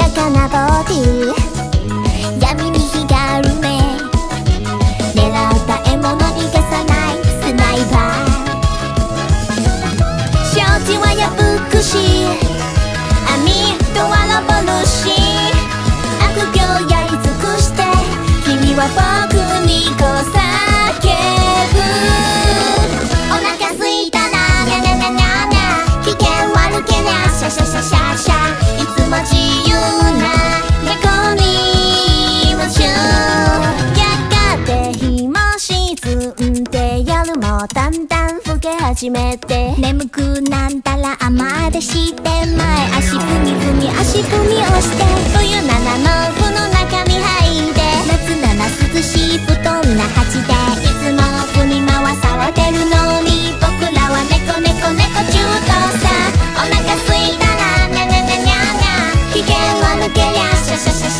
ティ闇に光る目。狙った獲物逃がさないスナイパー。承知は破くし網とわらぼるし。悪行やり尽くして。君は僕にこう。だんだん更け始めて。眠くなったら雨でして前。足踏み踏み足踏み押して。冬ならの布の中に入って。夏なら涼しい布団な鉢でいつも踏み回されてるのに。僕らは猫猫猫中途さ。お腹すいたらにゃにゃにゃにゃにゃ危険を抜けりゃシャシャシャシャ。